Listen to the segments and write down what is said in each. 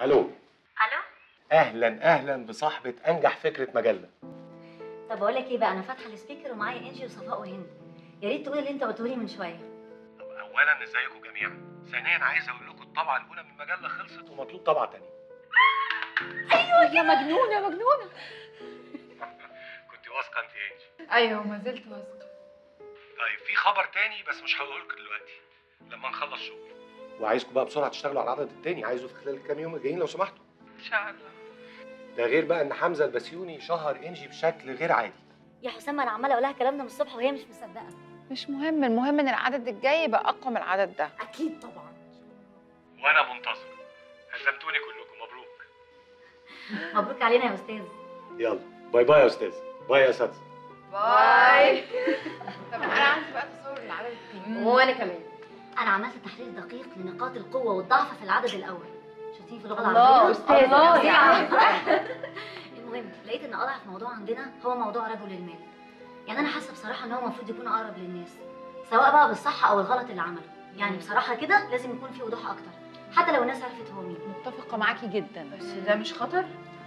ألو. ألو. أهلا أهلا بصاحبة انجح فكرة مجله طب بقول لك إيه بقى أنا فاتحة السبيكر ومعايا انجي وصفاء وهند. يا ريت تقولي اللي انت قلته لي من شوية. طب اولا إزيكم جميعا؟ ثانيا عايز أقول لكم الطبعة الأولى من المجله خلصت ومطلوب طبعة تانية. يا مجنونة يا مجنونة. كنت واثقة أنت انجي أيوه ما زلت واثقة. طيب في خبر تاني بس مش هقوله لكم دلوقتي. لما نخلص شغل. وعايزكم بقى بسرعة تشتغلوا على العدد التاني عايزه في خلال الكام يوم الجايين لو سمحتوا. إن شاء الله. ده غير بقى إن حمزة البسيوني شهر إنجي بشكل غير عادي. يا حسام أنا عمالة أقول لها الكلام ده من الصبح وهي مش مصدقة. مش مهم المهم إن العدد الجاي يبقى أقوى من العدد ده. أكيد طبعا. وأنا منتظر. هزمتوني كلكم. مبروك. مبروك علينا يا أستاذ. يلا. bye bye يا أستاذ. bye يا اساتذه باي. طب أنا عندي بقى تصور للعدد التاني. وأنا كمان. أنا عملت تحليل دقيق لنقاط القوة والضعف في العدد الأول. شايفين في اللغة الله، العربيه أستاذة، الله. المهم لقيت إن أضعف موضوع عندنا هو موضوع رجل المال. يعني أنا حاسة بصراحة إن هو المفروض يكون أقرب للناس سواء بقى بالصح أو الغلط اللي عمله. يعني بصراحة كده لازم يكون في وضوح أكتر حتى لو الناس عرفت هو مين. متفقة معاكي جدا. بس ده مش خطر؟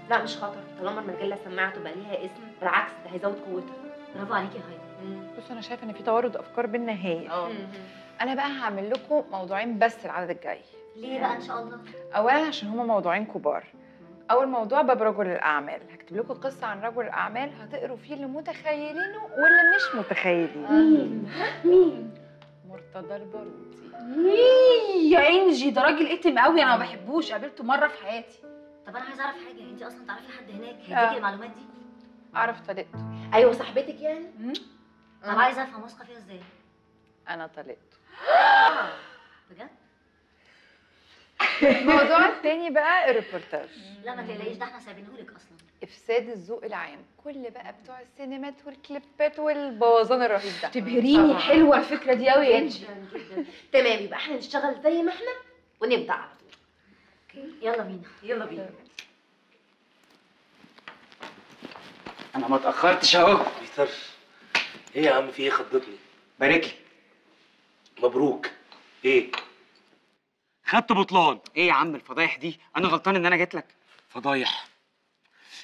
لا مش خطر. طالما المجله سمعته بقى ليها اسم بالعكس ده هيزود قوتها. برافو عليكي يا هايدي بصوا أنا شايفة إن في توارد أفكار بينا هايل آه. أنا بقى هعمل لكم موضوعين بس العدد الجاي. ليه بقى إن شاء الله؟ اولا عشان هما موضوعين كبار. أول موضوع باب رجل الأعمال. هكتب لكم قصة عن رجل الأعمال هتقروا فيه اللي متخيلينه واللي مش متخيلين مين؟ مين؟ مرتضى البارودي يا إنجي ده راجل إتم قوي أنا ما بحبوش قابلته مرة في حياتي. طب أنا عايزه أعرف حاجة انت أصلا تعرفي حد هناك؟ آه. هيديكي المعلومات دي؟ أعرف طريقته أيوه صاحبتك يعني؟ طب عايزه أفهم واثقة فيها إزاي؟ أنا طريقته بجد؟ الموضوع التاني بقى الريبورتاج لا ما تقلقيش ده إحنا سايبينهولك أصلا. إفساد الذوق العام. كل بقى بتوع السينمات والكليبات والبوظان الرهيب ده. تبهريني. حلوة الفكرة دي قوي يا أنجي. تمام يبقى إحنا نشتغل زي ما إحنا ونبدأ على طول. يلا بينا. يلا بينا. أنا ما اتاخرتش أهو. بيتر إيه يا عم في إيه خضتني؟ بارك لي. مبروك. إيه؟ خدت بطلان. إيه يا عم الفضايح دي؟ أنا غلطان إن أنا جيت لك. فضايح.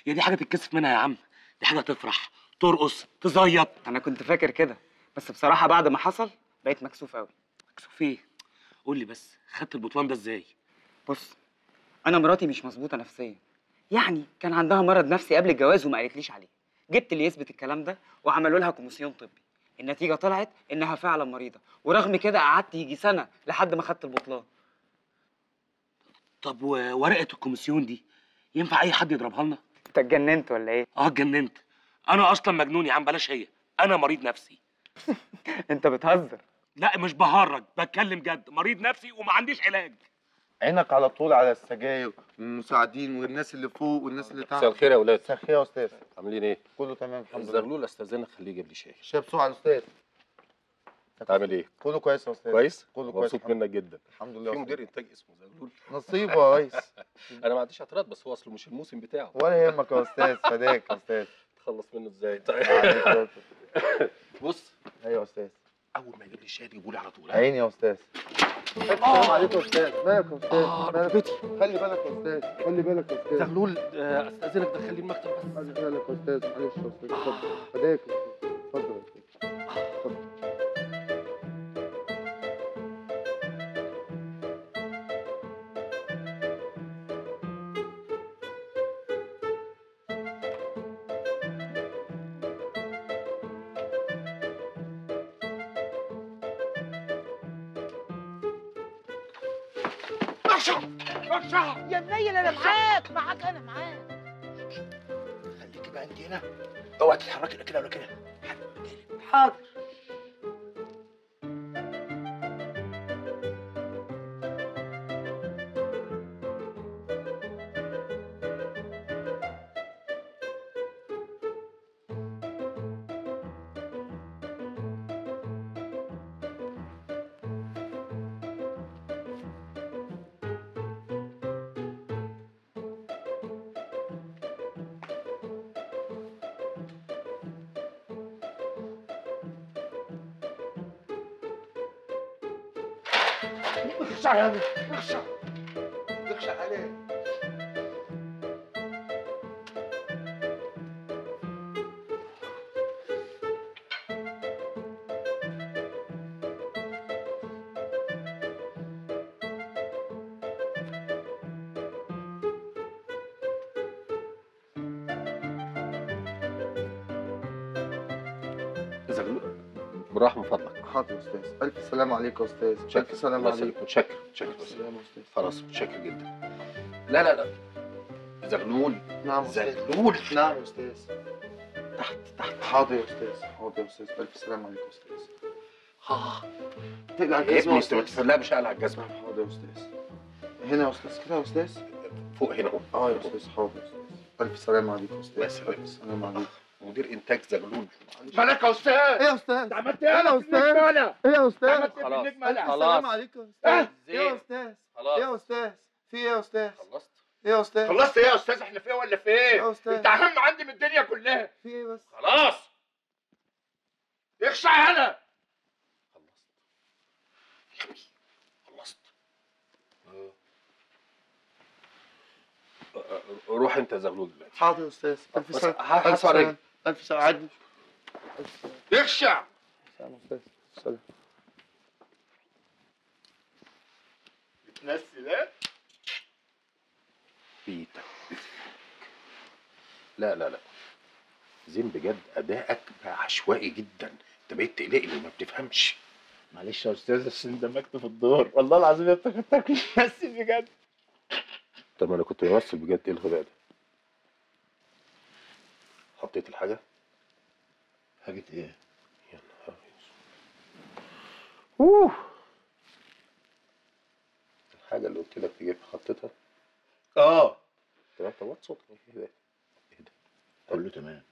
يا دي حاجة تتكسف منها يا عم. دي حاجة تفرح ترقص تزيط. أنا كنت فاكر كده بس بصراحة بعد ما حصل بقيت مكسوف قوي مكسوف إيه؟ قول لي بس خدت البطلان ده إزاي؟ بص أنا مراتي مش مظبوطة نفسيا. يعني كان عندها مرض نفسي قبل الجواز وما قالتليش عليه. جبت اللي يثبت الكلام ده وعملوا لها كوميسيون طبي. النتيجة طلعت إنها فعلا مريضة ورغم كده قعدت يجي سنة لحد ما خدت البطلان طب وورقه الكوميسيون دي ينفع أي حد يضربها لنا؟ أنت اتجننت ولا إيه؟ آه اتجننت. أنا أصلا مجنون يا عم بلاش هي. أنا مريض نفسي. أنت بتهزر. لا مش بهرج بتكلم جد. مريض نفسي وما عنديش علاج. عينك على طول على السجاير والمساعدين والناس اللي فوق والناس اللي تحت. مساء الخير يا ولاد مساء الخير يا أستاذ. عاملين إيه؟ كله تمام الحمد لله. الزغلول استاذنك خليه يجيب لي شاي شاي بسرعة يا أستاذ عامل إيه؟ كله كويس يا أستاذ. كويس؟ كله كويس مبسوط منك جدا. الحمد لله في مدير. إنتاج اسمه زغلول. نصيبه يا ريس. أنا ما عنديش اعتراض بس هو أصله مش الموسم بتاعه. ولا يهمك يا أستاذ فداك يا أستاذ. تخلص منه إزاي؟ عليك بص. أيوه يا أستاذ. أول ما يجيب لي الشاي تجيبوا لي على طول؟ عيني يا أستاذ. السلام عليكم يا أستاذ. مالك يا أستاذ؟ مالك؟ ركبتي خلي بالك يا أستاذ خلي بالك يا أستاذ. زغلول آه، أستأذنك دخلي المكتب بس. خلي بالك يا أستاذ معلش يا أستاذ اتفضل. فداك يا أستاذ. هنا. اوعي تتحركي لا كده ولا كده. حاضر الرضاعة هذه اخشع عليه. براح من فضلك حاضر أستاذ. ألف سلام عليك يا أستاذ. ألف سلام عليك متشكر متشكر. أستاذ خلاص متشكر جدا. لا لا لا. زغلول. نعم أستاذ. زغلول. نعم يا أستاذ. تحت تحت. حاضر يا أستاذ حاضر يا أستاذ. ألف سلام عليك يا أستاذ. ها تقلع الجزمة يا انت ما أستاذ تفرقش على الجزمة. حاضر يا أستاذ. هنا يا أستاذ كده يا أستاذ؟ فوق هنا أهو. آه يا أستاذ حاضر يا أستاذ. ألف سلام عليك يا أستاذ. ألف سلام عليك مدير انتاج زغلول مالك يا أستاذ إيه يا أستاذ انت عملت إيه إيه يا؟ أنا إيه يا أستاذ عملت إيه في خلاص. أنا عليك يا أستاذ إيه يا. أستاذ خلاص إيه يا أستاذ في إيه يا أستاذ خلصت إيه يا أستاذ خلصت إيه يا أستاذ إحنا في إيه ولا في إيه إيه يا أستاذ انت اهم عندي من الدنيا كلها في إيه بس خلاص اخشع هنا خلصت خلصت آه. آه، آه، روح انت يا زغلول دلوقتي حاضر يا أستاذ هسمع رجلي. ألف سلام عدي الف سلام اخشع سلام بتنسي ده بيتك. لا لا لا. زين بجد أدائك بقى عشوائي جدا. أنت بقيت تقلقني وما بتفهمش. معلش يا أستاذ بس اندمجت في الدور. والله العظيم يا افتكرتك بتمثل بجد. طب ما أنا كنت بمثل بجد إيه الغباء ده؟ حطيت الحاجة. حاجة إيه؟ يا نهار. أوه! الحاجة اللي قلت لك تجيبها حطيتها؟ آه! تمام طب صوتك إيه ده؟ إيه ده؟ كله تمام.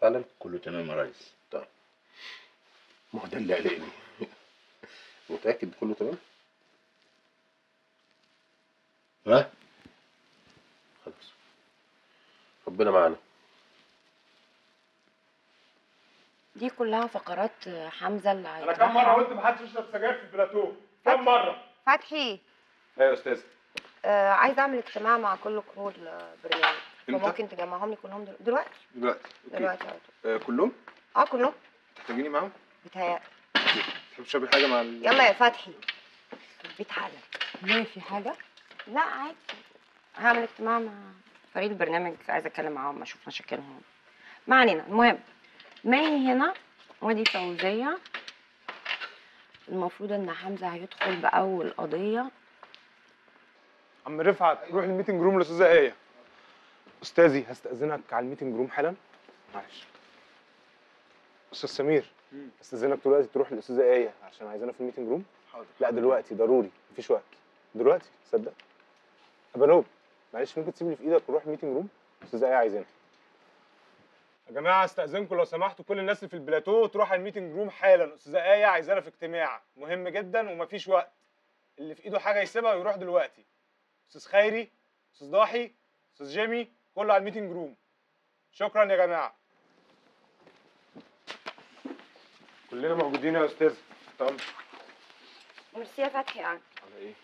فعلا؟ كله تمام يا ريس. ما هو ده اللي قلقني. متأكد كله تمام؟ ها؟ خلاص. ربنا معانا. دي كلها فقرات حمزة اللي أنا كم مرة قلت محدش يشرب سجاير في البلاتو؟ كم مرة؟ فتحي. أيوه يا أستاذ آه عايزة أعمل اجتماع مع كل crew البرنامج إمتى؟ فممكن تجمعهم لي كلهم دلوقتي دلوقتي. دلوقتي. أوكي. دلوقتي آه كلهم؟ آه كلهم. تحتاجيني معاهم؟ بتهيألي تحب تشربي حاجة مع ال... يلا يا فتحي. البيت حالا. ليه في حاجة؟ لا عادي. هعمل اجتماع مع فريق البرنامج عايزة أتكلم معاهم أشوف مشاكلهم. ما علينا المهم. ماهي هنا ودي فوزيه المفروض إن حمزة هيدخل بأول قضية. عم رفعت روح ال meeting room الاستاذه آية. أستاذي هستأذنك على ال meeting room حالا؟ معلش. أستاذ سمير استاذنك دلوقتي تروح للاستاذه آية عشان عايزانا في ال meeting room؟ حاضر. لا دلوقتي ضروري مفيش وقت. دلوقتي صدق ابانوب معلش ممكن تسيب لي في إيدك ونروح ال meeting room؟ الاستاذه آية عايزانا. يا جماعة استأذنكم لو سمحتوا كل الناس اللي في البلاتو تروح على ال meeting room حالا. أستاذة آية عايزانا في اجتماع. مهم جدا ومفيش وقت. اللي في إيده حاجة يسيبها ويروح دلوقتي. أستاذ خيري أستاذ ضاحي أستاذ جيمي كله على ال meeting room. شكرا يا جماعة. كلنا موجودين يا أستاذ. طب. ميرسي يا فتحي يعني. على إيه؟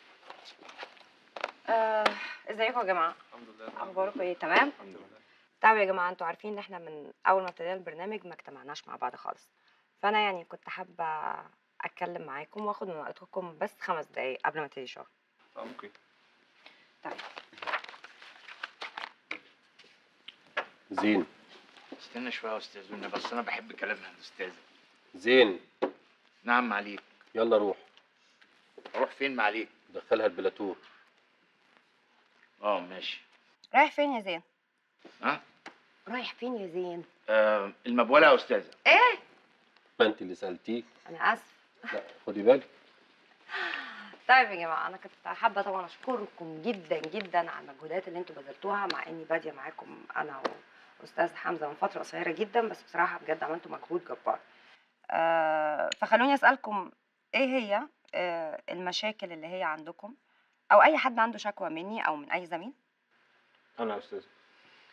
آه إزيكم يا جماعة؟ الحمد لله. أخباركم إيه؟ تمام؟ الحمد لله. طيب يا جماعة أنتوا عارفين إن إحنا من أول ما ابتدينا البرنامج ما اجتمعناش مع بعض خالص. فأنا يعني كنت حابة أتكلم معاكم وآخد من وقتكم بس خمس دقايق قبل ما ابتدي شغل طب أوكي. زين. استنى شوية يا أستاذ بس أنا بحب كلامها الأستاذة. زين. نعم معليك يلا روح. أروح فين معليك؟ دخلها البلاتو. آه ماشي. رايح فين يا زين؟ ها؟ رايح فين يا زين؟ آه المبوله يا أستاذة. إيه؟ ما أنت اللي سالتيه أنا اسف لا خدي بالك. طيب يا جماعة أنا كنت حابة طبعا أشكركم جدا جدا على المجهودات اللي أنتوا بذلتوها مع إني بادية معاكم أنا واستاذ حمزة من فترة قصيرة جدا بس بصراحة بجد عملتوا مجهود جبار. آه فخلوني أسألكم إيه هي آه المشاكل اللي هي عندكم؟ أو أي حد عنده شكوى مني أو من أي زميل؟ أنا يا أستاذ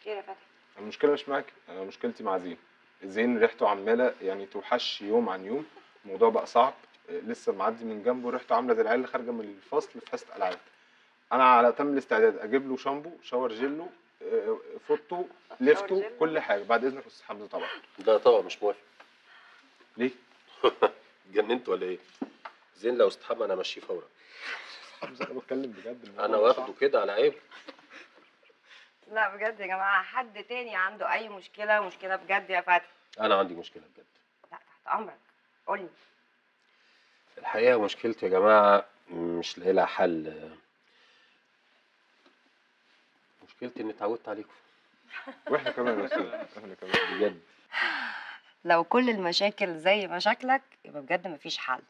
خير يا فتحي المشكلة مش معاك أنا مشكلتي مع زين زين ريحته عمالة يعني توحش يوم عن يوم الموضوع بقى صعب لسه معدي من جنبه ريحته عاملة زي العيال اللي خارجة من الفصل في حصه العاب أنا على تم الاستعداد أجيب له شامبو shower gel و آه، فوطته ليفته؟ كل حاجة بعد إذنك يا أستاذ حمزة طبعا ده طبعا مش موافق ليه؟ جننت ولا إيه؟ زين لو استحمى أنا امشيه فورا حمزة أنا بتكلم بجد أنا. واخده كده على عيب لا بجد يا جماعة حد تاني عنده أي مشكلة مشكلة بجد يا فتحي أنا عندي مشكلة بجد. لا تحت أمرك. قولي الحقيقة مشكلتي يا جماعة مش لاقي لها حل. مشكلتي إني اتعودت عليكم. وإحنا كمان يا أستاذ. إحنا كمان. بجد. لو كل المشاكل زي مشاكلك يبقى بجد مفيش حل.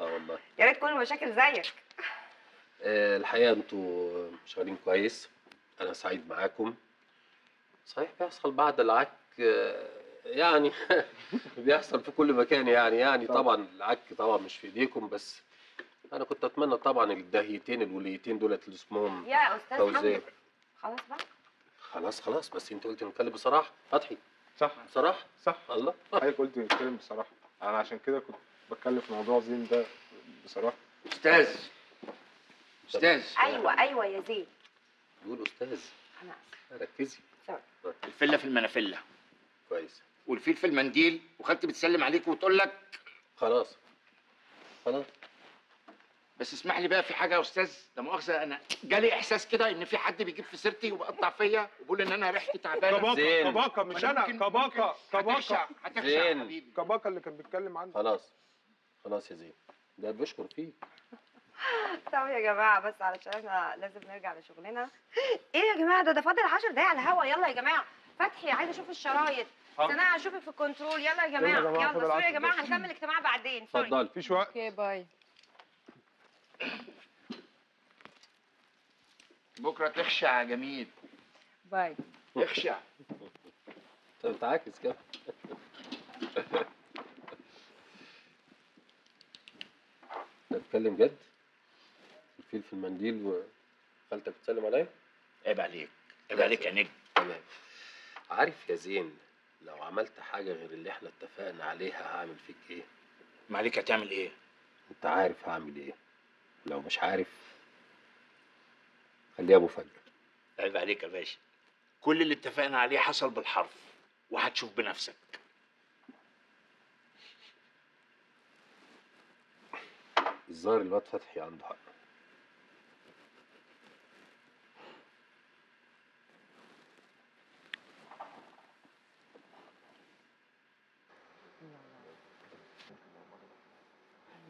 آه والله. يا ريت كل المشاكل زيك. آه، الحقيقة أنتوا شغالين كويس. أنا سعيد معاكم. صحيح بيحصل بعد العك آه، يعني بيحصل في كل مكان يعني يعني طبعا. العك طبعا مش في إيديكم بس أنا كنت أتمنى طبعا الدهيتين الوليتين دولت اللي اسمهم يا أستاذ فوزية حمزه خلاص بقى؟ خلاص خلاص بس أنت قلت نتكلم بصراحة. فتحي. صح. بصراحة؟ صح. الله. حضرتك قلت نتكلم بصراحة. أنا عشان كده كنت بتكلم في موضوع زين ده بصراحة. أستاذ. أستاذ. أيوه أيوه يا زين. بيقول أستاذ أنا ركزي. سوري. الفله في المنافله كويس. والفيل في المنديل وخالتي بتسلم عليك وتقول لك خلاص. خلاص. بس اسمح لي بقى في حاجة يا أستاذ لا مؤاخذة أنا جالي إحساس كده إن في حد بيجيب في سيرتي وبيقطع فيا وبيقول إن أنا ريحتي تعبانة. كباكا كباكا مش أنا ممكن- كباكا كباكا هتخشع. حبيبي. كباكا اللي كان بيتكلم عنه خلاص. خلاص يا زين. ده بيشكر فيك. طب يا جماعة بس علشان إحنا لازم نرجع لشغلنا. إيه يا جماعة؟ ده ده فاضل 10 دقايق على الهوا. يلا يا جماعة. فتحي عايزة أشوف الشرايط. حاضر. سناء أشوفك في ال control. يلا يا جماعة. يلا sorry يا 10 جماعة. هنكمل اجتماع بعدين. اتفضل. مفيش وقت okay bye. بكرة تخشع يا جميل. bye. اخشع انت بتعاكس كده. انت بتتكلم جد؟ الفيل في المنديل وخالتك بتسلم عليا؟ عيب عليك عيب عليك يا نجم. تمام. عارف يا زين لو عملت حاجة غير اللي إحنا اتفقنا عليها هعمل فيك إيه؟ ما عليك هتعمل إيه؟ انت عارف هعمل إيه. لو مش عارف خليها مفاجاه عيب عليك يا باشا. كل اللي اتفقنا عليه حصل بالحرف وهتشوف بنفسك. الظاهر الواد فتحي عنده حق.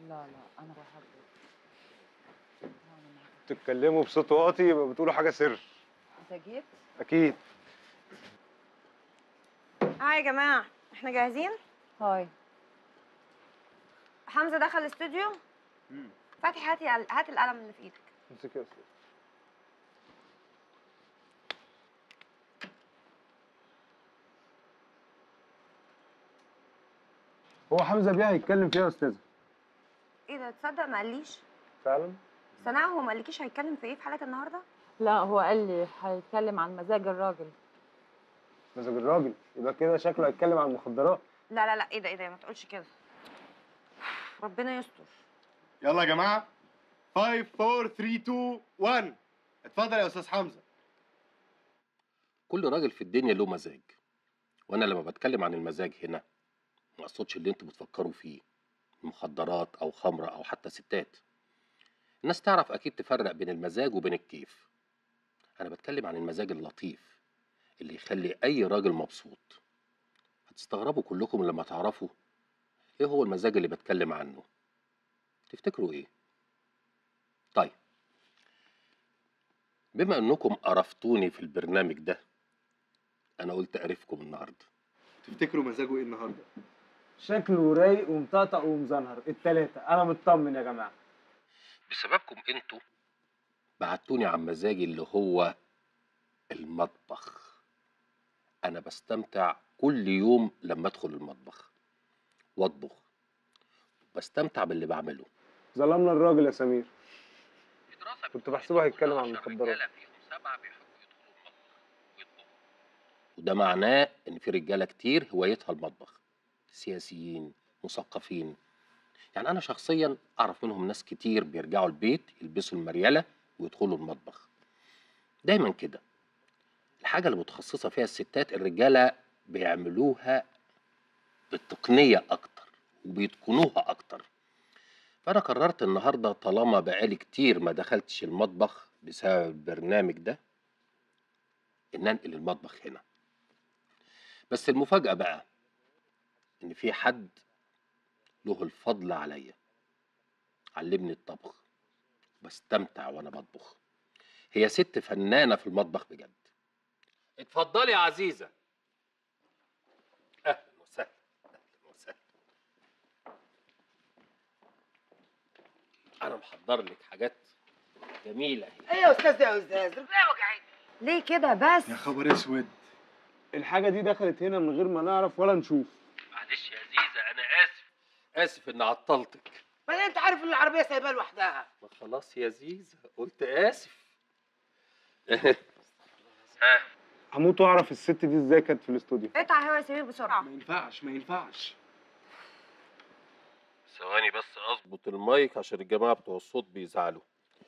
لا لا أنا بحبك تتكلموا بصوت واطي يبقى بتقولوا حاجة سر. أنت جيت؟ أكيد. آه يا جماعة إحنا جاهزين؟ هاي. حمزة دخل الاستوديو؟ فتحي هاتي هات القلم اللي في إيدك. امسك يا أستاذ. هو حمزة بيه هيتكلم فيها يا أستاذة؟ إيه ده؟ تصدق ما قاليش؟ فعلا؟ سناء هو ما قالكيش هيتكلم في إيه في حلقة النهارده؟ لا هو قال لي هيتكلم عن مزاج الراجل. مزاج الراجل؟ يبقى كده شكله هيتكلم عن المخدرات. لا لا لا إيه ده إيه ده؟ ما تقولش كده. ربنا يستر. يلا يا جماعة. 5 4 3 2 1 اتفضل يا أستاذ حمزة. كل راجل في الدنيا له مزاج. وأنا لما بتكلم عن المزاج هنا ما أقصدش اللي أنتوا بتفكروا فيه. مخدرات أو خمرة أو حتى ستات. الناس تعرف أكيد تفرق بين المزاج وبين الكيف. أنا بتكلم عن المزاج اللطيف اللي يخلي أي راجل مبسوط. هتستغربوا كلكم لما تعرفوا إيه هو المزاج اللي بتكلم عنه. تفتكروا إيه؟ طيب. بما إنكم قرفتوني في البرنامج ده أنا قلت أعرفكم النهارده. تفتكروا مزاجه إيه النهارده؟ شكله رايق ومطقطق ومزنهر التلاتة. أنا مطمن يا جماعة. بسببكم أنتوا بعتوني عن مزاجي اللي هو المطبخ. أنا بستمتع كل يوم لما أدخل المطبخ وأطبخ. بستمتع باللي بعمله. ظلمنا الراجل يا سمير. كنت بحسبه هيتكلم عن المخدرات. وده معناه إن في رجالة كتير هوايتها المطبخ. سياسيين مثقفين. يعني أنا شخصيا أعرف منهم ناس كتير بيرجعوا البيت يلبسوا المريله ويدخلوا المطبخ. دايما كده. الحاجة اللي متخصصة فيها الستات الرجالة بيعملوها بالتقنية أكتر وبيتقنوها أكتر. فأنا قررت النهارده طالما بقالي كتير ما دخلتش المطبخ بسبب البرنامج ده إن أنقل المطبخ هنا. بس المفاجأة بقى إن في حد له الفضل عليا علمني الطبخ بستمتع وأنا بطبخ. هي ست فنانة في المطبخ بجد. اتفضلي يا عزيزة. أهلا وسهلا أهلا وسهلا. أنا محضر لك حاجات جميلة أهي. إيه يا أستاذ يا أستاذ رجلي وجعتني ليه كده بس؟ يا خبر أسود. الحاجة دي دخلت هنا من غير ما نعرف ولا نشوف. معلش يا زيزة أنا آسف. آسف إني عطلتك. بعدين أنت عارف إن العربية سايباها لوحدها. ما خلاص يا زيزة قلت آسف. هموت وأعرف الست دي إزاي كانت في الاستوديو. اقطع هوا يا سمير بسرعة. ما ينفعش ما ينفعش. ثواني بس أظبط المايك عشان الجماعة بتوع الصوت بيزعلوا.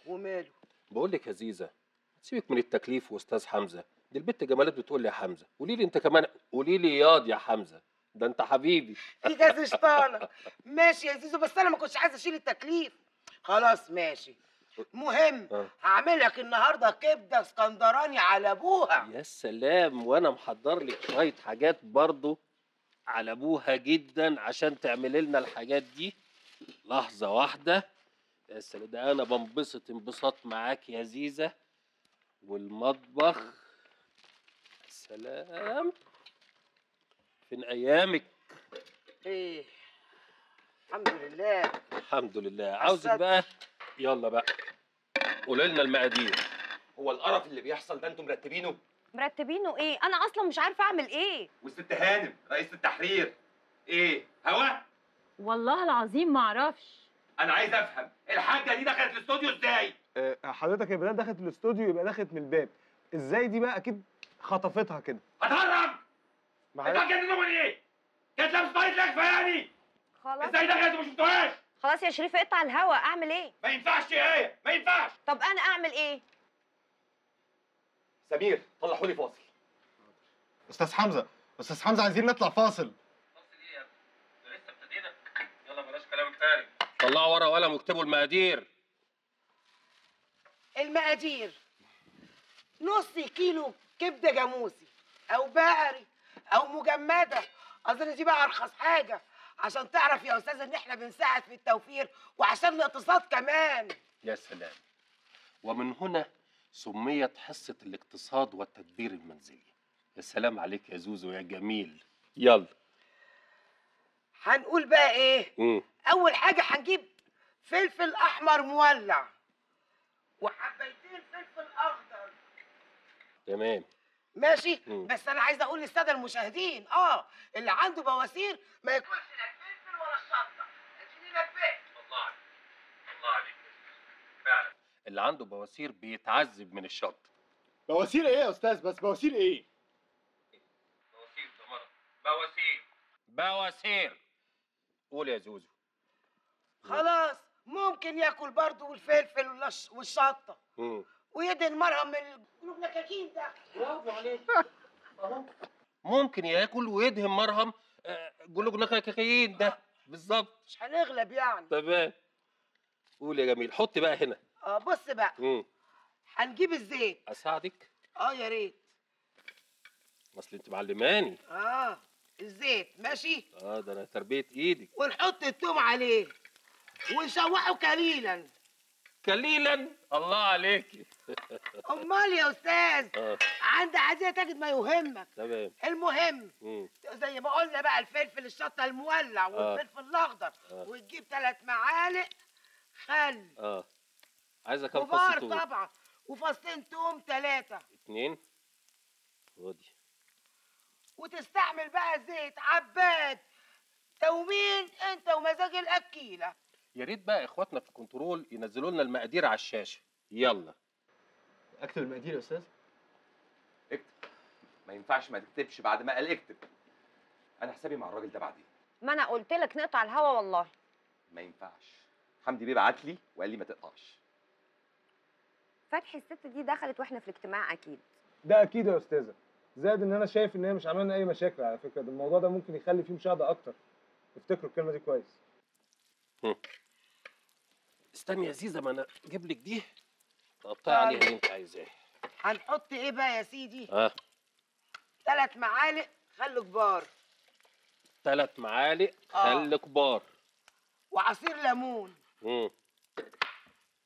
وماله؟ بقول لك يا زيزة سيبك من التكليف وأستاذ حمزة. دي البت جمالات بتقول لي يا حمزة. قولي لي أنت كمان قولي لي ياض يا حمزة. ده انت حبيبي. يا شطانة. ماشي يا زيزو بس أنا ما كنتش عايزه أشيل التكليف. خلاص ماشي. مهم آه. هعمل لك النهارده كبدة اسكندراني على أبوها. يا سلام وأنا محضر لك شوية حاجات برضو على أبوها جدا عشان تعملي لنا الحاجات دي. لحظة واحدة. يا سلام ده أنا بنبسط انبساط معاك يا زيزة. والمطبخ. يا سلام. فين أيامك. إيه. الحمد لله. الحمد لله. عاوزك. بقى يلا بقى. قولي لنا المقادير. هو القرف اللي بيحصل ده أنتم مرتبينه؟ مرتبينه إيه؟ أنا أصلا مش عارفة أعمل إيه. والست هانم رئيسة التحرير. إيه؟ هوا؟ والله العظيم ما أعرفش. أنا عايز أفهم الحاجة دي دخلت الاستوديو إزاي؟ آه، حضرتك يا بلال دخلت الاستوديو يبقى دخلت من الباب. إزاي دي بقى؟ أكيد خطفتها كده. هتهرب! انت هتجننوا من إيه؟ كانت لابس طاقية لكفه يعني خلاص. إزاي دخلت وما شفتوهاش خلاص يا شريف اقطع الهوا. اعمل إيه؟ ما ينفعش يا إيه ما ينفعش. طب أنا اعمل إيه؟ سمير طلعوا لي فاصل. أستاذ حمزة أستاذ حمزة عايزين نطلع فاصل. لسه ابتدينا يلا بلاش كلام فارغ طلعوا ورقه وقلم واكتبوا المقادير. المقادير. نص كيلو كبدة جاموسي أو بقري. أو مجمدة. أظن دي بقى أرخص حاجة. عشان تعرف يا أستاذ إن إحنا بنساعد في التوفير وعشان الاقتصاد كمان. يا سلام. ومن هنا سميت حصة الاقتصاد والتدبير المنزلي. يا سلام عليك يا زوزو يا جميل. يلا. هنقول بقى إيه؟ مم. أول حاجة هنجيب فلفل أحمر مولع. وحبيتين فلفل أخضر. تمام. ماشي؟ مم. بس أنا عايزه أقول للسادة المشاهدين آه اللي عنده بواسير ما ياكلش لا الفلفل ولا الشطه اديني نبهت الله عليك. الله عليك. فعلا. اللي عنده بواسير بيتعذب من الشط بواسير إيه يا أستاذ؟ بس بواسير إيه؟ بواسير ده مرض. بواسير. بواسير. قول يا زوزو. خلاص ممكن ياكل برضه الفلفل والش- والشطه مم. ويدهن مرهم من النكاكين ده. برافو عليك. ممكن ياكل ويدهن مرهم آه، جلوج نكاكين ده. بالظبط مش هنغلب يعني. تمام. قول يا جميل حط بقى هنا. آه بص بقى. مم. هنجيب الزيت. أساعدك؟ آه يا ريت. أصل أنت معلماني. آه الزيت. ماشي؟ آه ده أنا تربية إيدك ونحط التوم عليه. ونشوحه قليلا قليلا. الله عليكي أمال يا أستاذ آه. عند عزيزه تجد ما يهمك. تمام. المهم مم. زي ما قلنا بقى الفلفل الشطة المولع آه. والفلفل الأخضر. آه. وتجيب ثلاث معالق خل. آه. عايزة كام فص توم؟ طبعا. وفصين توم ثلاثة اتنين. خدي. وتستعمل بقى زيت عباد تومين انت ومزاج الأكيلة. يا ريت بقى إخواتنا في الكنترول ينزلوا لنا المقادير على الشاشة. يلا. اكتب المقادير يا أستاذ. اكتب. ما ينفعش ما تكتبش بعد ما قال اكتب. أنا حسابي مع الراجل ده بعدين. ما أنا قلت لك نقطع الهوا والله. ما ينفعش. حمدي بيه بعت لي وقال لي ما تقطعش. فتحي الست دي دخلت وإحنا في الاجتماع أكيد. ده أكيد يا أستاذة. زائد إن أنا شايف إن هي مش عاملة لنا أي مشاكل على فكرة. ده الموضوع ده ممكن يخلي فيه مشاهدة أكتر. افتكروا الكلمة دي كويس. استني يا زيزة ما أنا أجيب لك دي. تقطعي عليها اللي أنت عايزاه. هنحط إيه بقى يا سيدي؟ آه ثلاث معالق خل كبار. ثلاث معالق آه. خل كبار. وعصير ليمون. امم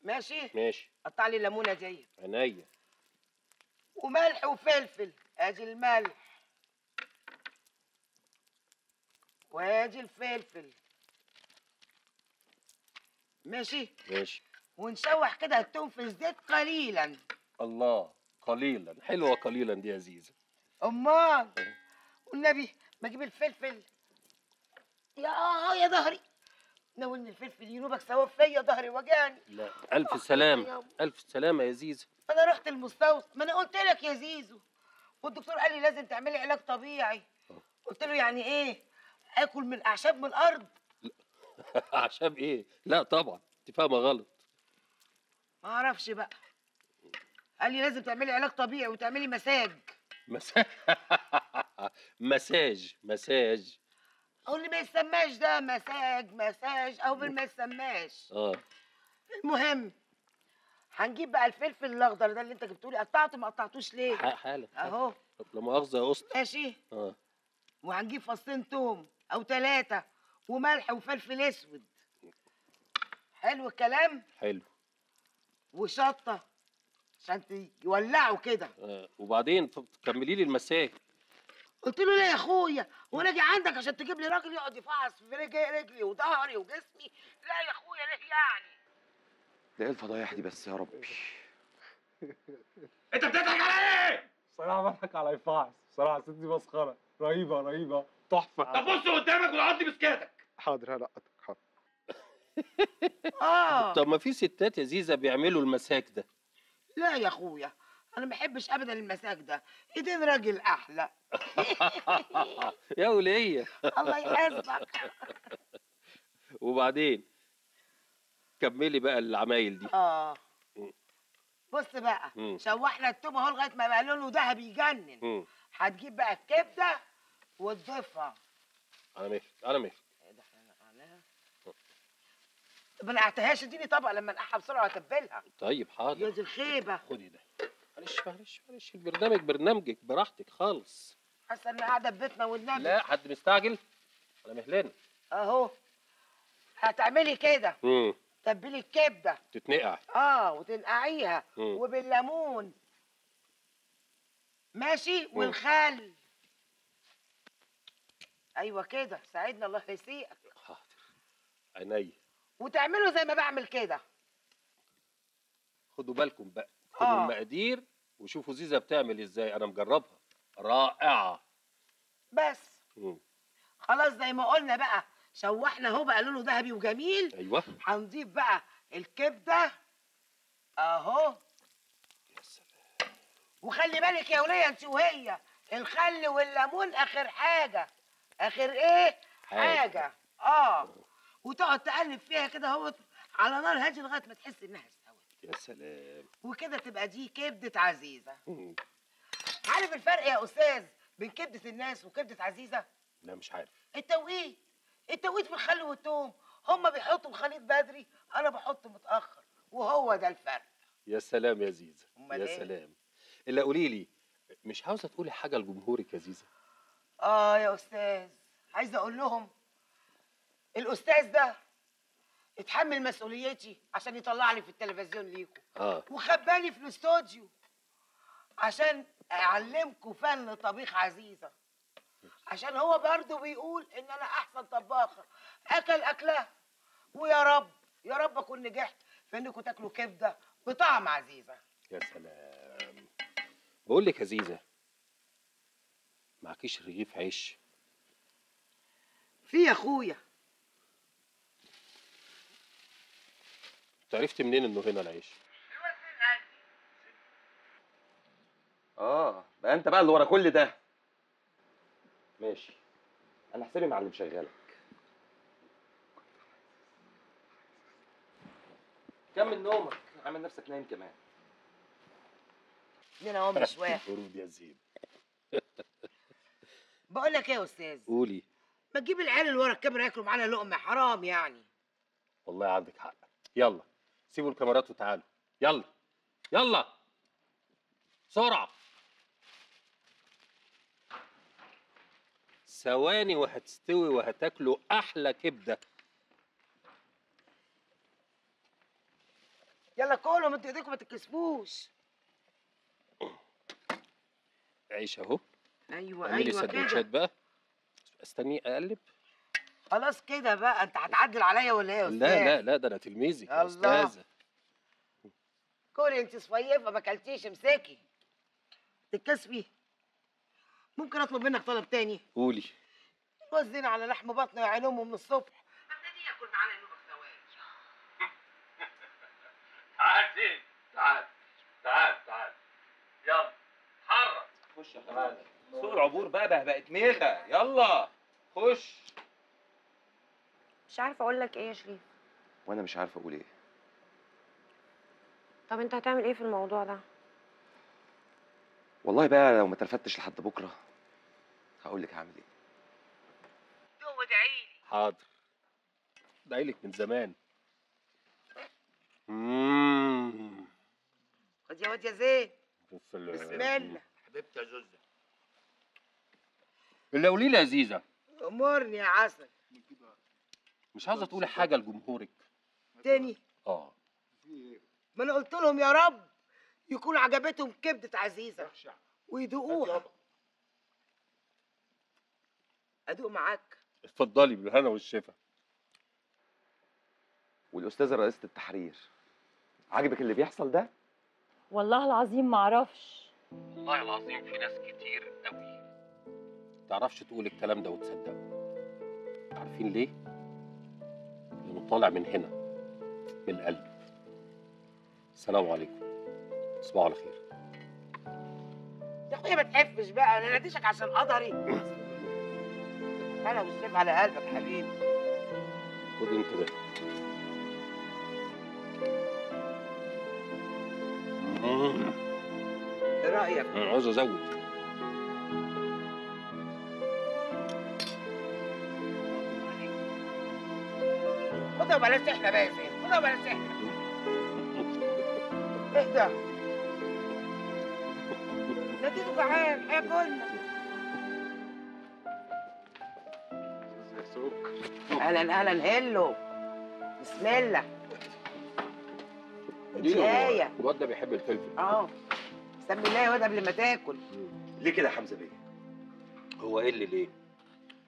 ماشي؟ ماشي. قطع لي الليمونه دي عينيا. وملح وفلفل. آدي الملح. وآدي الفلفل. ماشي. ماشي. ونشوح كده التوم في الزيت قليلا. الله قليلا. حلوة قليلا دي يا زيزة. أمال. والنبي ما أجيب الفلفل. يا يا ظهري. ناولني الفلفل ينوبك سوا فيا ظهري وجعني. لا ألف سلامه ألف سلامه يا زيزة. أنا رحت المستوصف. ما أنا قلت لك يا زيزو والدكتور قال لي لازم تعملي علاج طبيعي. قلت له يعني إيه؟ آكل من اعشاب من الأرض. اعشاب إيه؟ لا طبعا انت فاهمة غلط. ما أعرفش بقى. قال لي لازم تعملي علاج طبيعي وتعملي مساج. مساج؟ مساج مساج. أو اللي ما يسماش ده مساج مساج أو اللي ما يسماش آه. المهم هنجيب بقى الفلفل الأخضر ده اللي أنت جبته لي. قطعته ما قطعتوش ليه؟ حالا أهو. طب لا مؤاخذة يا أسطى. ماشي. آه. وهنجيب فصين توم أو ثلاثة وملح وفلفل أسود. حلو الكلام؟ حلو. وشطة. عشان يولعوا كده. آه. وبعدين كملي لي المساج قلت له لا يا أخويا وأنا أجي عندك عشان تجيب لي راجل يقعد يفعص في رجلي رجلي وظهري وجسمي. لا يا أخويا ليه يعني؟ ده إيه الفضايح دي بس يا ربي؟ أنت بتضحك على إيه؟ بصراحه بضحك على ايفاعس بصراحه الست دي مسخرة. رهيبة رهيبة. تحفة. طب بص قدامك وقعد لي بسكاتك. حاضر هلقطك حاضر. آه. طب ما في ستات يا زيزة بيعملوا المساك ده. لا يا أخويا أنا ما بحبش ابدا المساك ده. إيدين راجل أحلى. يا ولية. الله يحاسبك وبعدين؟ كملي بقى العمايل دي. آه. بص بقى مم. شوحنا التوم أهو لغاية ما بقى لونه ذهبي يجنن. هتجيب بقى الكبدة وتضيفها على مهلك على مهلك طب ما نقعتهاش إديني طبق لما انقعها بسرعة وأتبلها. طيب يا حاضر دي الخيبة. خدي ده. معلش معلش معلش البرنامج برنامجك براحتك خالص. حاسة إن قاعدة في بيتنا والنبي. لا حد مستعجل؟ على مهلنا أهو. هتعملي كده. امم تبلي الكبده تتنقع. آه وتنقعيها. مم. وبالليمون. ماشي. والخل. أيوه كده. ساعدنا الله يسيئك. عينيا. وتعملوا زي ما بعمل كده. خدوا بالكم بقى خدوا آه. المقادير وشوفوا زيزه بتعمل إزاي أنا مجربها. رائعة. بس. مم. خلاص زي ما قلنا بقى شوحنا أهو بقى لونه ذهبي وجميل. أيوه. هنضيف بقى الكبدة. أهو. وخلي بالك يا ولية انت وهي الخل والليمون آخر حاجة. آخر إيه؟ حاجة. حاجة. آه. وتقعد تقلب فيها كده اهو على نار هادية لغاية ما تحس إنها استوت. يا سلام. وكده تبقى دي كبدة عزيزة. مم. عارف الفرق يا أستاذ بين كبدة الناس وكبدة عزيزة؟ لا مش عارف. التوقيت. التوقيت في الخل والثوم هما بيحطوا الخليط بدري أنا بحطه متأخر. وهو ده الفرق. يا سلام يا زيزة. يا إيه؟ سلام. إلا قولي لي مش عاوزة تقولي حاجة لجمهورك يا زيزة؟ آه يا أستاذ عايزة أقول لهم الأستاذ ده اتحمل مسؤوليتي عشان يطلعني في التلفزيون ليكم آه. وخباني في الاستوديو عشان اعلمكم فن طبيخ عزيزة. عشان هو برضه بيقول إن أنا أحسن طباخة. أكل أكلها. ويا رب يا رب أكون نجحت في انكم تاكلوا كبده بطعم عزيزة. يا سلام. بقول لك يا زيزه معكيش رغيف عيش. في يا أخويا. عرفت منين انه هنا العيش؟ آه بقى أنت بقى اللي ورا كل ده. ماشي. أنا حسابي مع اللي مشغلك كمل نومك. عامل نفسك نايم كمان. مش واحد قرود يا زين بقول لك إيه يا أستاذ؟ قولي. ما تجيب العيال اللي ورا الكاميرا ياكلوا معانا لقمة حرام يعني. والله عندك حق. يلا. سيبوا الكاميرات وتعالوا. يلا. يلا. بسرعة. ثواني وهتستوي وهتاكلوا أحلى كبدة. يلا كلهم أنتوا ايديكم ما تتكسفوش. عيش أهو. أيوه أيوه كده. سندوتشات بقى. استني أقلب. خلاص كده بقى انت هتعدل عليا ولا إيه يا أستاذ لا لا لا ده أنا تلميذك يا الله. أستاذة. كوري انت صفيفة ما اكلتيش امسكي. تتكسفي؟ ممكن اطلب منك طلب تاني؟ قولي. وزين على لحم بطني يا عين امه من الصبح تعال زين تعال تعال تعال يلا حرك. خش يا حماده سوق العبور بقى بقى بقت ميغه يلا خش. مش عارفة أقول لك إيه يا شريف. وأنا مش عارف أقول إيه. طب أنت هتعمل إيه في الموضوع ده؟ والله بقى لو ما ترفتش لحد بكرة هقول لك هعمل إيه. حاضر. دايلك من زمان. مم. خد يا واد يا زين بسم الله. بسم الله. حبيبتي يا زوزة. اللي قولي لي يا زيزة. امرني يا عسل. مش عاوزة تقولي حاجة لجمهورك. تاني. آه. ما أنا قلت لهم يا رب يكون عجبتهم كبدة عزيزة ويدوقوها. أدوق معاك. اتفضلي بالهنا والشفا. والأستاذة رئيسة التحرير عاجبك اللي بيحصل ده؟ والله العظيم معرفش والله العظيم في ناس كتير قوي تعرفش تقول الكلام ده وتصدقه عارفين ليه؟ طالع من هنا من القلب السلام عليكم. تصبحوا على خير. يا أخويا ما تحفش بقى أنا ناديشك عشان قدري. أنا والسيف على قلبك حبيبي. خد أنت ده. إيه رأيك؟ عاوز أزود. خدها وبلاش إحنا بقى يا زين خدها وبلاش إحنا إيه ده ناديته جعان هياكلنا أهلا أهلا هلو بسم الله آية. الواد ده بيحب الفلفل آه سمي الله يا واد قبل ما تاكل ليه كده يا حمزه بيه؟ هو إيه اللي ليه؟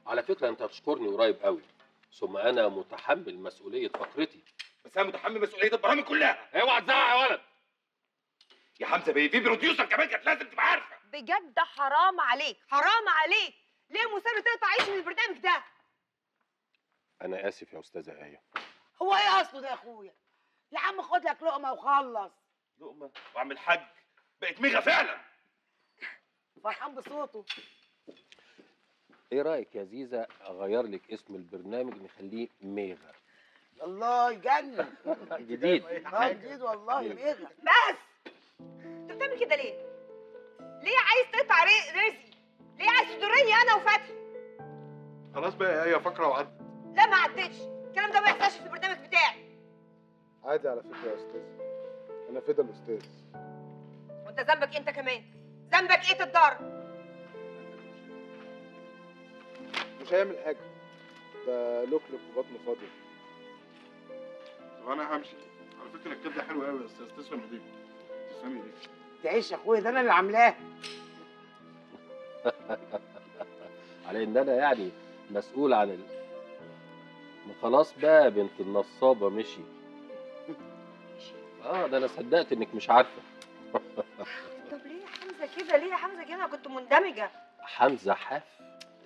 على فكره انت هتشكرني قريب قوي ثم أنا متحمل مسؤولية فقرتي. بس أنا متحمل مسؤولية البرامج كلها. اوعى تزعق يا ولد. يا حمزة بيه في بروديوسر كمان كانت لازم تبقى عارفة. بجد حرام عليك حرام عليك. ليه مصر تقطع عيش من البرنامج ده؟ أنا آسف يا أستاذة آية. هو إيه أصله ده يا أخويا؟ يا عم خد لك لقمة وخلص. لقمة وأعمل حج بقت ميغة فعلا. فرحان بصوته. إيه رأيك يا زيزة أغير لك اسم البرنامج نخليه ميغا الله يجنن. جديد. آه جديد والله ميغا بس! أنت بتعمل كده ليه؟ ليه عايز تقطع رزقي؟ ليه عايز تضرني أنا وفتحي خلاص بقى هي فقرة وعدت لا ما عدتش. الكلام ده ما يحصلش في البرنامج بتاعي. عادي على فكرة يا أستاذ. أنا فدا الاستاذ وأنت ذنبك أنت كمان. ذنبك إيه تتضرر؟ مش هيعمل حاجة. ده لوكلوك وبطنه فاضيه طب أنا همشي. على فكرة الكبده حلوة قوي يا أستاذ. تسلم ايديك تسلمي ايديك تعيش يا أخويا ده أنا اللي عاملاه. على إن أنا يعني مسؤول عن ال... ما خلاص بقى بنت النصابة مشي. آه ده أنا صدقت إنك مش عارفة. طب ليه يا حمزة كده؟ ليه يا حمزة كده؟ أنا كنت مندمجة. حمزة حاف.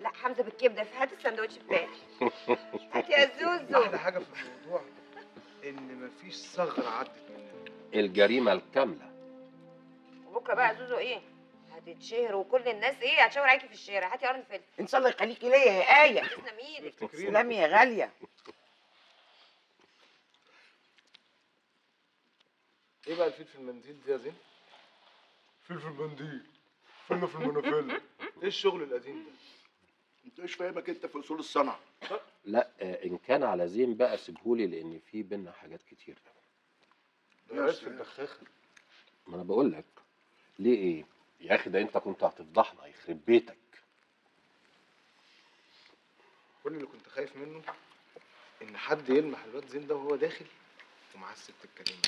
لا حمزة بالكبده في هات الساندوتش بتاعي هات يا زوزو. أحلى حاجة في الموضوع إن مفيش ثغرة عدت مننا. الجريمة الكاملة. وبكرة بقى يا زوزو إيه؟ هتتشهر وكل الناس إيه؟ هتشاور عليكي في الشارع. هاتي قرن فلفل إن شاء الله يخليكي ليا يا إيه تسلم إيدك. تسلمي يا غالية. إيه بقى الفلفل المنديل دي يا زين؟ فلفل منديل فله في المنافله إيه الشغل القديم ده؟ انت إيش فاهمك انت في اصول الصنعة. لا آه، إن كان على زين بقى سيبهولي لأن في بينا حاجات كتير. ده عرف الدخاخة. ما أنا بقول لك. ليه إيه؟ يا أخي ده أنت كنت هتفضحنا يخرب بيتك. كل اللي كنت خايف منه إن حد يلمح الواد زين ده وهو داخل ومعاه الست الكريمة.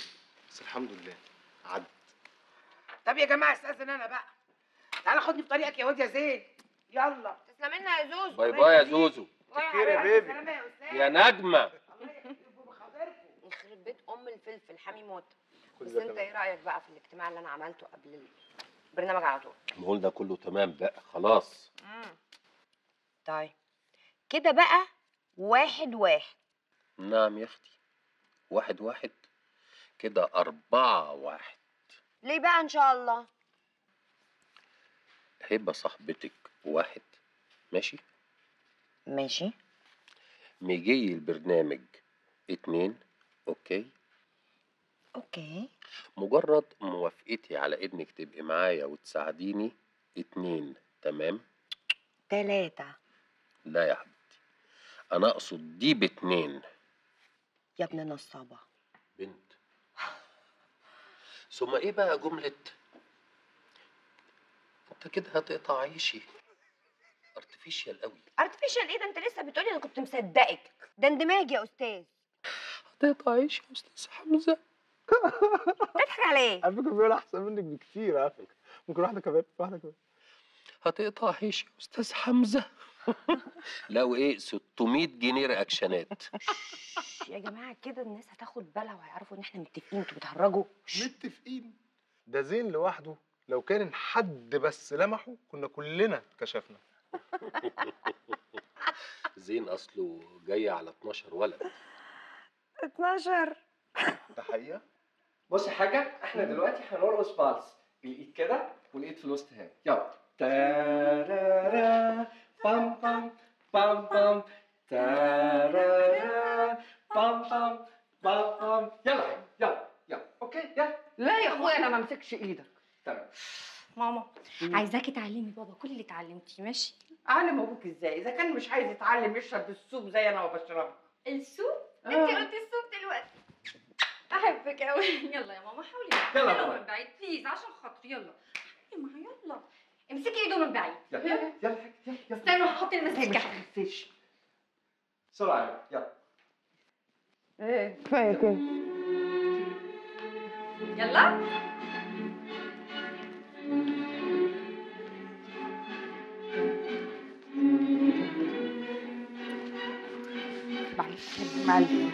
بس الحمد لله عدت. طب يا جماعة استأذن أنا بقى. تعالى خدني في طريقك يا واد يا زين. يلا. تسلم لنا يا زوزو. bye bye يا زوزو. كتير يا baby. يا نجمة. يخرب بيت أم الفلفل حامي موت. بس أنت. إيه رأيك بقى في الاجتماع اللي أنا عملته قبل البرنامج على طول؟ بقول ده كله تمام بقى خلاص. طيب. كده بقى واحد واحد. نعم يا أختي. واحد واحد. كده أربعة واحد. ليه بقى إن شاء الله؟ هبة صاحبتك. واحد. ماشي؟ ماشي. مجي البرنامج. اتنين. okay؟ okay. مجرد موافقتي على إنك تبقي معايا وتساعديني. اتنين. تمام؟ تلاتة. لا يا حبيبتي. أنا أقصد دي باتنين. يا ابن نصابة بنت. ثم إيه بقى جملة؟ أنت كده هتقطع عيشي. artificial قوي. artificial إيه ده؟ أنت لسه بتقولي أنا كنت مصدقك. ده اندماج يا أستاذ. هتقطع عيشي يا أستاذ حمزة. تضحك على إيه على فكرة بيقول أحسن منك بكتير على فكرة. ممكن واحدة كمان واحدة كمان. هتقطع عيشي يا أستاذ حمزة. لو إيه 600 جنيه رياكشنات. يا جماعة كده الناس هتاخد بالها وهيعرفوا إن إحنا متفقين. أنتوا بتهرجوا. متفقين. ده زين لوحده. لو كان حد بس لمحه كنا كلنا اتكشفنا زين أصله جاي على 12 ولد. 12 ده حقيقة؟ بص يا حاجة إحنا دلوقتي هنرقص فالس. الإيد كده والإيد في الوسط هنا يلا. تارارا بام بام بام بام. تارارا بام بام بام بام. يلا يلا يلا. okay يلا. لا يا أخويا أنا ما امسكش إيدك. تمام. ماما عايزاكي تعلمي بابا كل اللي اتعلمتيه ماشي؟ أعلم أبوك إزاي؟ إذا كان مش عايز يتعلم يشرب ال soup زي أنا وبشربه. السوق؟ آه. انت قلتي السوق دلوقتي. أحبك قوي يلا يا ماما حاولي. يلا يلا. من بعيد بليز عشان خاطري. يلا. حبيبي ما يلا. امسكي ايده من بعيد. يلا. يلا. يلا يلا استنوا هحط المسكه تخافيش بسرعة يلا. إيه كفاية كده. يلا. معلش معلش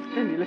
استني لا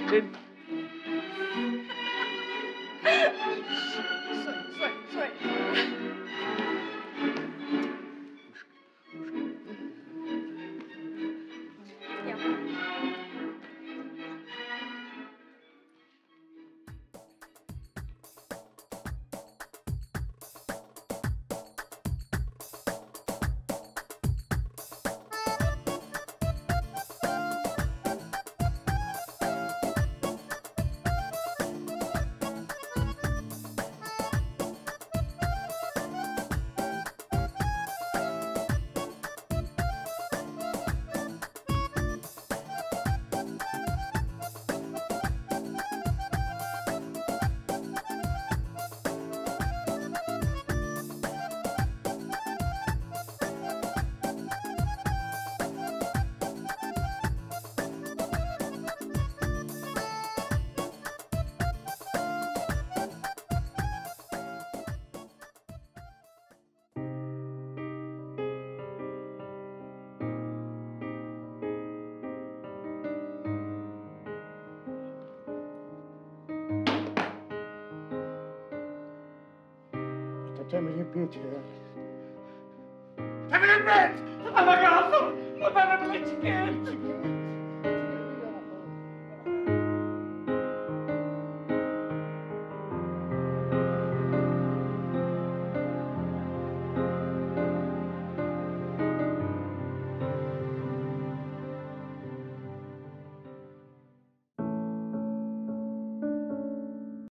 انت بتعمل إيه في بيتي يا تعمل إيه البيت؟ أنا